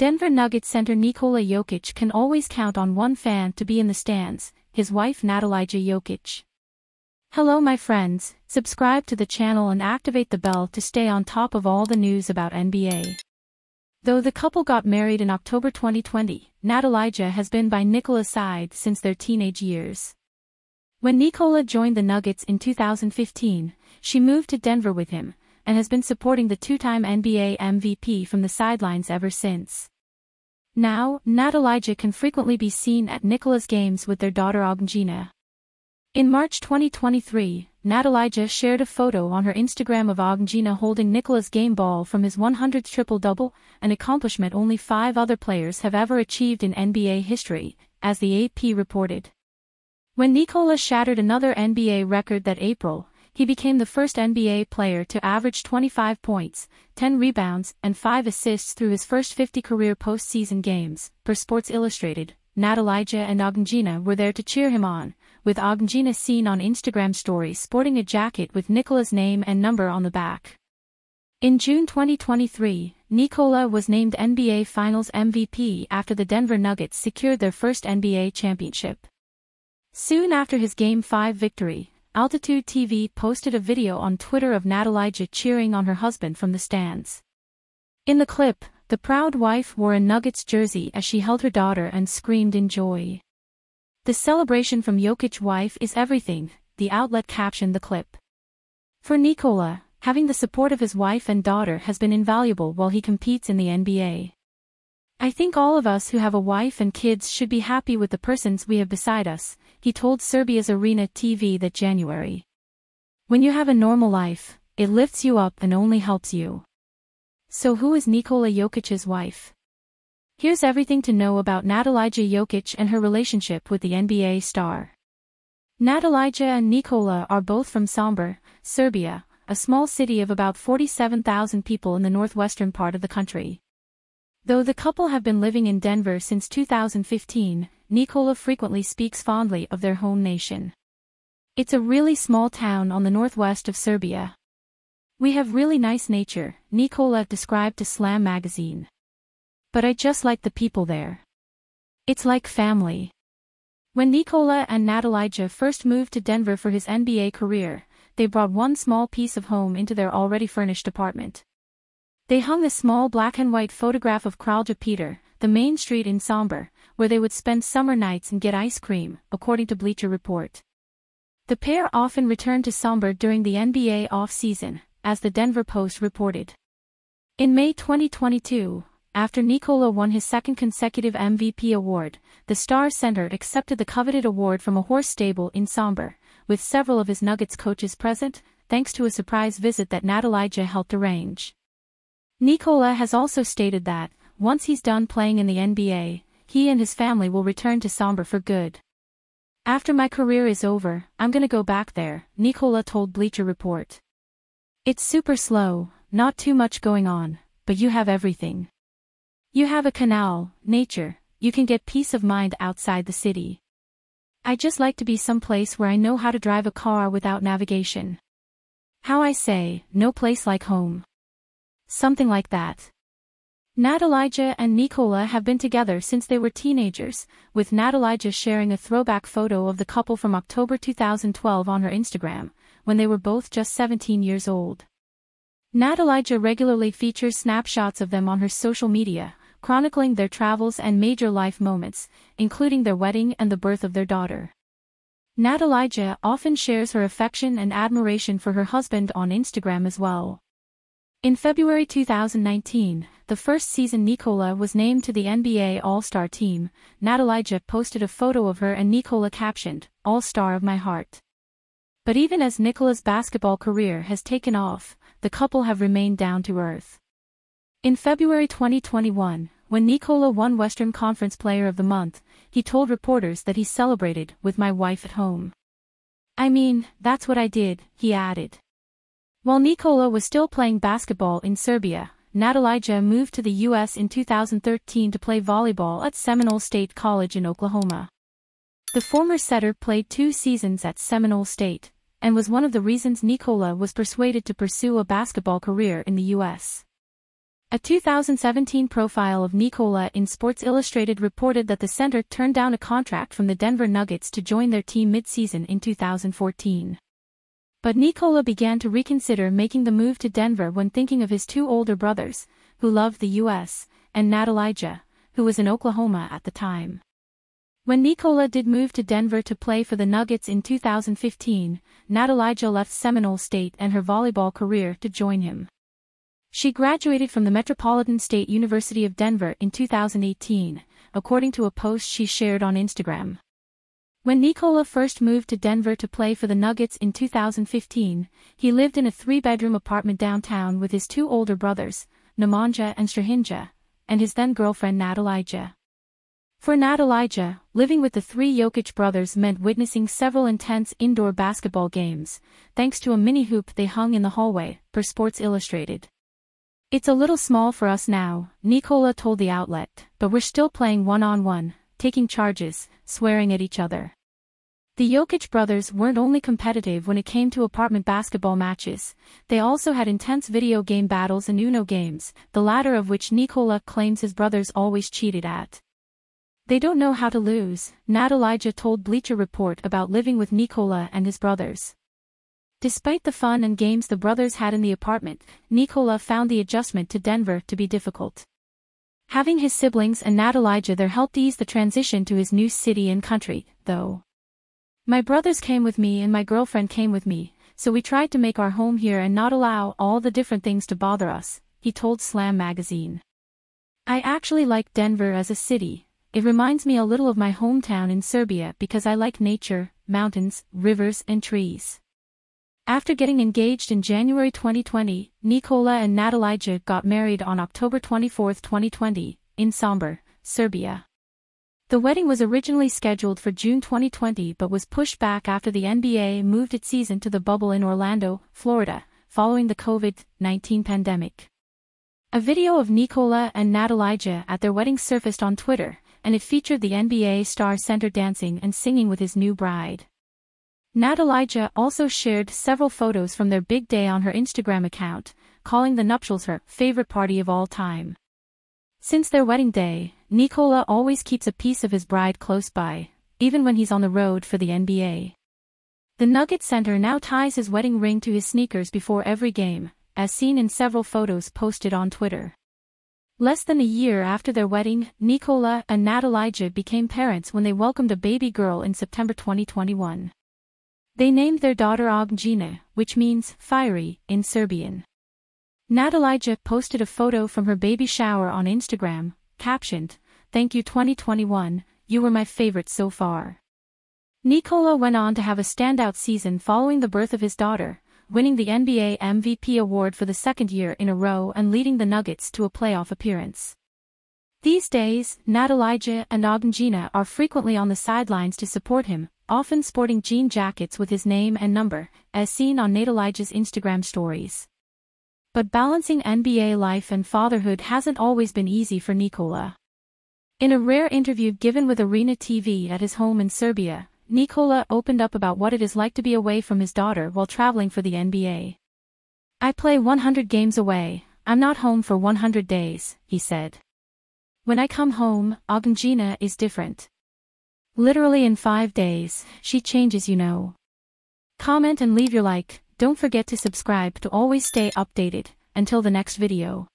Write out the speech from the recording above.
Denver Nuggets center Nikola Jokic can always count on one fan to be in the stands, his wife Natalija Jokic. Hello my friends, subscribe to the channel and activate the bell to stay on top of all the news about NBA. Though the couple got married in October 2020, Natalija has been by Nikola's side since their teenage years. When Nikola joined the Nuggets in 2015, she moved to Denver with him, and has been supporting the two-time NBA MVP from the sidelines ever since. Now, Natalija can frequently be seen at Nikola's games with their daughter Ognjena. In March 2023, Natalija shared a photo on her Instagram of Ognjena holding Nikola's game ball from his 100th triple-double, an accomplishment only five other players have ever achieved in NBA history, as the AP reported. When Nikola shattered another NBA record that April, he became the first NBA player to average 25 points, 10 rebounds, and 5 assists through his first 50 career postseason games, per Sports Illustrated. Natalija and Ognjena were there to cheer him on, with Ognjena seen on Instagram stories sporting a jacket with Nikola's name and number on the back. In June 2023, Nikola was named NBA Finals MVP after the Denver Nuggets secured their first NBA championship. Soon after his Game 5 victory, Altitude TV posted a video on Twitter of Natalija cheering on her husband from the stands. In the clip, the proud wife wore a Nuggets jersey as she held her daughter and screamed in joy. The celebration from Jokic wife is everything, the outlet captioned the clip. For Nikola, having the support of his wife and daughter has been invaluable while he competes in the NBA. I think all of us who have a wife and kids should be happy with the persons we have beside us, he told Serbia's Arena TV that January. When you have a normal life, it lifts you up and only helps you. So who is Nikola Jokic's wife? Here's everything to know about Natalija Jokic and her relationship with the NBA star. Natalija and Nikola are both from Sombor, Serbia, a small city of about 47,000 people in the northwestern part of the country. Though the couple have been living in Denver since 2015, Nikola frequently speaks fondly of their home nation. It's a really small town on the northwest of Serbia. We have really nice nature, Nikola described to Slam magazine. But I just like the people there. It's like family. When Nikola and Natalija first moved to Denver for his NBA career, they brought one small piece of home into their already furnished apartment. They hung a small black and white photograph of Kralja Peter, the main street in Sombor, where they would spend summer nights and get ice cream, according to Bleacher Report. The pair often returned to Sombor during the NBA off-season, as the Denver Post reported. In May 2022, after Nikola won his second consecutive MVP award, the Star Center accepted the coveted award from a horse stable in Sombor, with several of his Nuggets coaches present, thanks to a surprise visit that Natalija helped arrange. Nikola has also stated that, once he's done playing in the NBA, he and his family will return to Sombor for good. After my career is over, I'm gonna go back there, Nikola told Bleacher Report. It's super slow, not too much going on, but you have everything. You have a canal, nature, you can get peace of mind outside the city. I just like to be someplace where I know how to drive a car without navigation. How I say, no place like home. Something like that. Natalija and Nikola have been together since they were teenagers, with Natalija sharing a throwback photo of the couple from October 2012 on her Instagram, when they were both just 17 years old. Natalija regularly features snapshots of them on her social media, chronicling their travels and major life moments, including their wedding and the birth of their daughter. Natalija often shares her affection and admiration for her husband on Instagram as well. In February 2019, the first season Nikola was named to the NBA All-Star team, Natalija posted a photo of her and Nikola captioned, All-Star of my heart. But even as Nikola's basketball career has taken off, the couple have remained down to earth. In February 2021, when Nikola won Western Conference Player of the Month, he told reporters that he celebrated with my wife at home. I mean, that's what I did, he added. While Nikola was still playing basketball in Serbia, Natalija moved to the U.S. in 2013 to play volleyball at Seminole State College in Oklahoma. The former setter played two seasons at Seminole State, and was one of the reasons Nikola was persuaded to pursue a basketball career in the U.S. A 2017 profile of Nikola in Sports Illustrated reported that the center turned down a contract from the Denver Nuggets to join their team mid-season in 2014. But Nikola began to reconsider making the move to Denver when thinking of his two older brothers, who loved the U.S., and Natalija, who was in Oklahoma at the time. When Nikola did move to Denver to play for the Nuggets in 2015, Natalija left Seminole State and her volleyball career to join him. She graduated from the Metropolitan State University of Denver in 2018, according to a post she shared on Instagram. When Nikola first moved to Denver to play for the Nuggets in 2015, he lived in a three-bedroom apartment downtown with his two older brothers, Nemanja and Strahinja, and his then-girlfriend Natalija. For Natalija, living with the three Jokic brothers meant witnessing several intense indoor basketball games, thanks to a mini hoop they hung in the hallway, per Sports Illustrated. It's a little small for us now, Nikola told the outlet, but we're still playing one-on-one, taking charges, swearing at each other. The Jokic brothers weren't only competitive when it came to apartment basketball matches, they also had intense video game battles and Uno games, the latter of which Nikola claims his brothers always cheated at. They don't know how to lose, Natalija told Bleacher Report about living with Nikola and his brothers. Despite the fun and games the brothers had in the apartment, Nikola found the adjustment to Denver to be difficult. Having his siblings and Natalija there helped ease the transition to his new city and country, though. My brothers came with me and my girlfriend came with me, so we tried to make our home here and not allow all the different things to bother us, he told Slam magazine. I actually like Denver as a city, it reminds me a little of my hometown in Serbia because I like nature, mountains, rivers and trees. After getting engaged in January 2020, Nikola and Natalija got married on October 24, 2020, in Sombor, Serbia. The wedding was originally scheduled for June 2020 but was pushed back after the NBA moved its season to the bubble in Orlando, Florida, following the COVID-19 pandemic. A video of Nikola and Natalija at their wedding surfaced on Twitter, and it featured the NBA star center dancing and singing with his new bride. Natalija also shared several photos from their big day on her Instagram account, calling the nuptials her favorite party of all time. Since their wedding day, Nikola always keeps a piece of his bride close by, even when he's on the road for the NBA. The Nugget Center now ties his wedding ring to his sneakers before every game, as seen in several photos posted on Twitter. Less than a year after their wedding, Nikola and Natalija became parents when they welcomed a baby girl in September 2021. They named their daughter Ognjena, which means fiery in Serbian. Natalija posted a photo from her baby shower on Instagram, captioned, Thank you 2021, you were my favorite so far. Nikola went on to have a standout season following the birth of his daughter, winning the NBA MVP award for the second year in a row and leading the Nuggets to a playoff appearance. These days, Natalija and Ognjena are frequently on the sidelines to support him, often sporting jean jackets with his name and number, as seen on Natalija's Instagram stories. But balancing NBA life and fatherhood hasn't always been easy for Nikola. In a rare interview given with Arena TV at his home in Serbia, Nikola opened up about what it is like to be away from his daughter while traveling for the NBA. I play 100 games away, I'm not home for 100 days, he said. When I come home, Ognjena is different. Literally in 5 days, she changes you know. Comment and leave your like, don't forget to subscribe to always stay updated, until the next video.